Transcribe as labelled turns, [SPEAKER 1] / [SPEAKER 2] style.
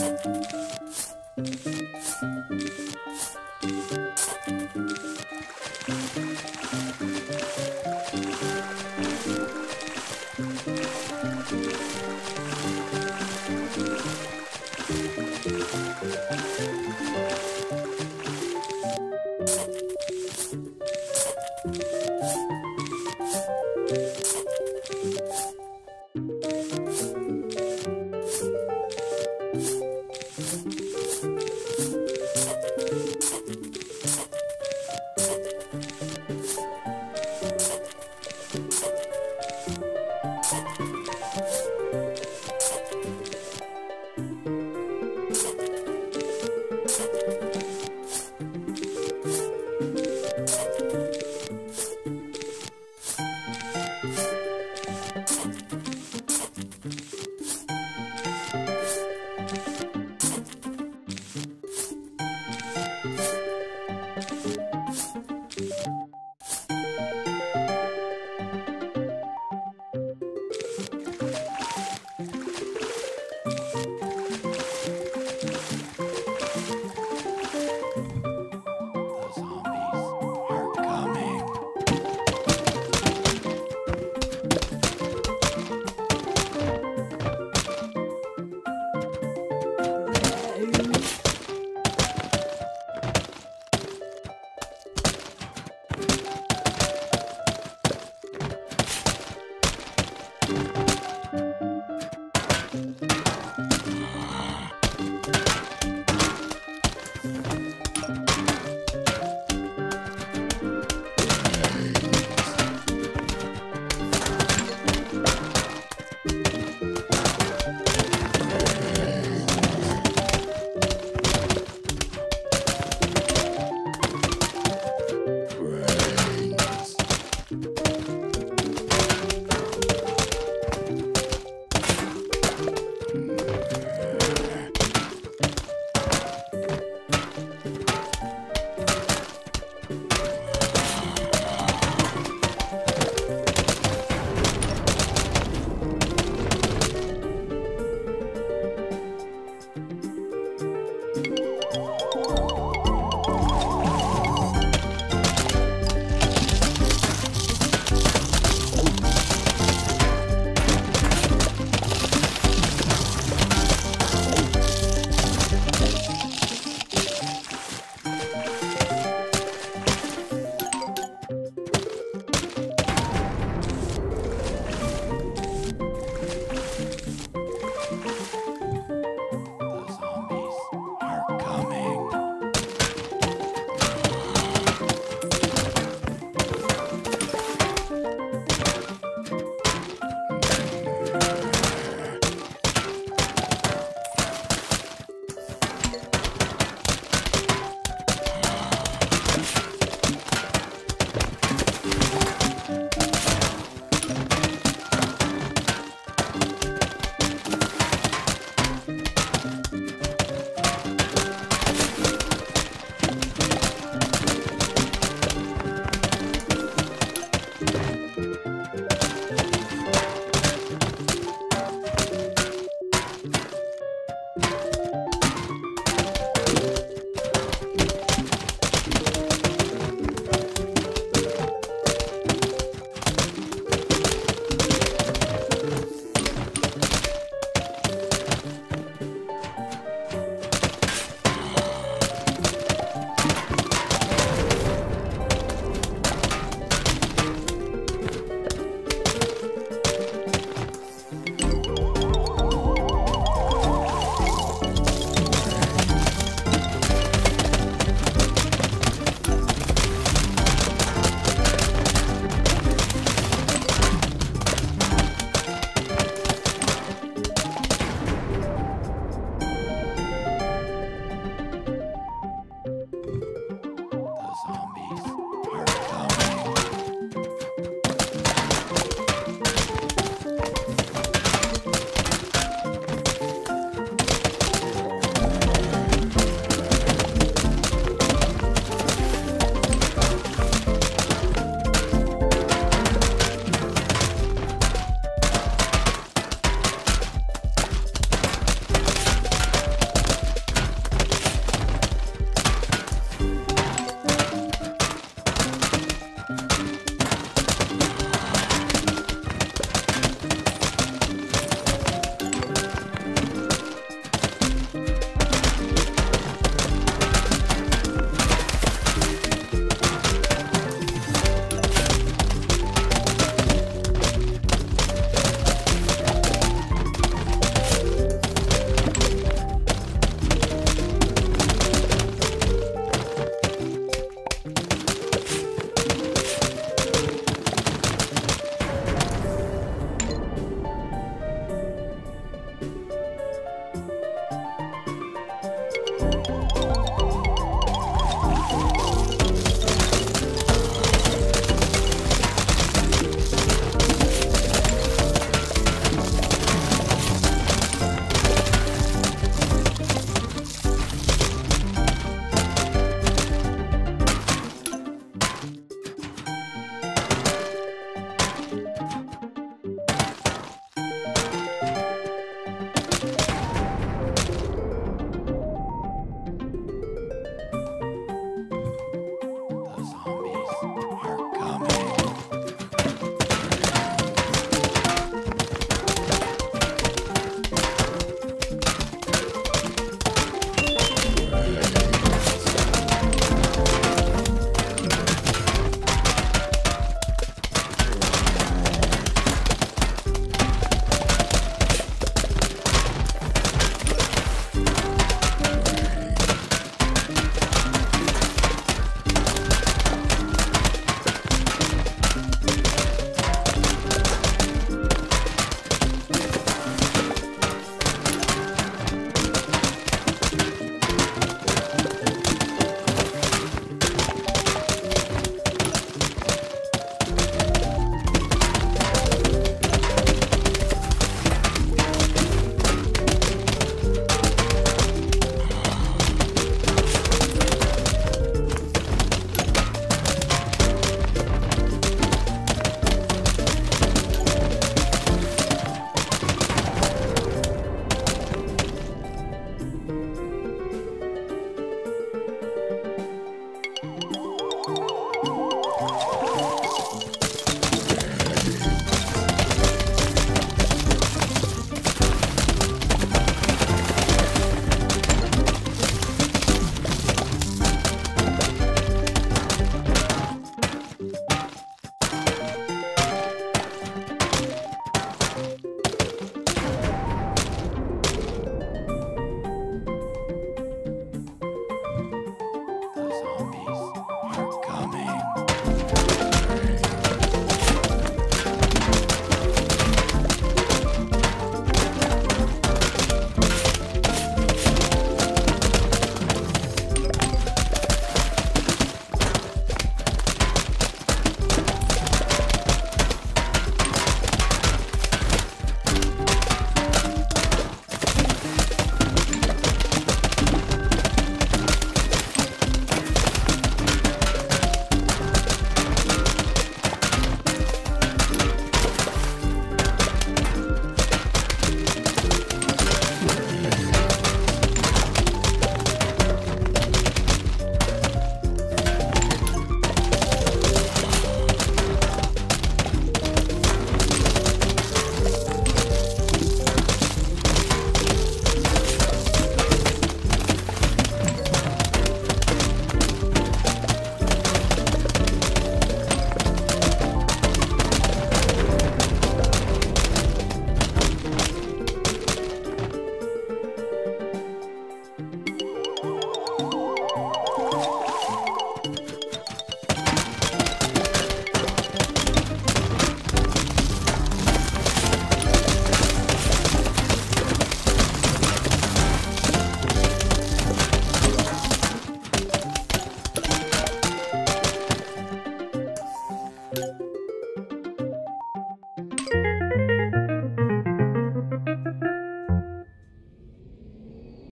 [SPEAKER 1] ん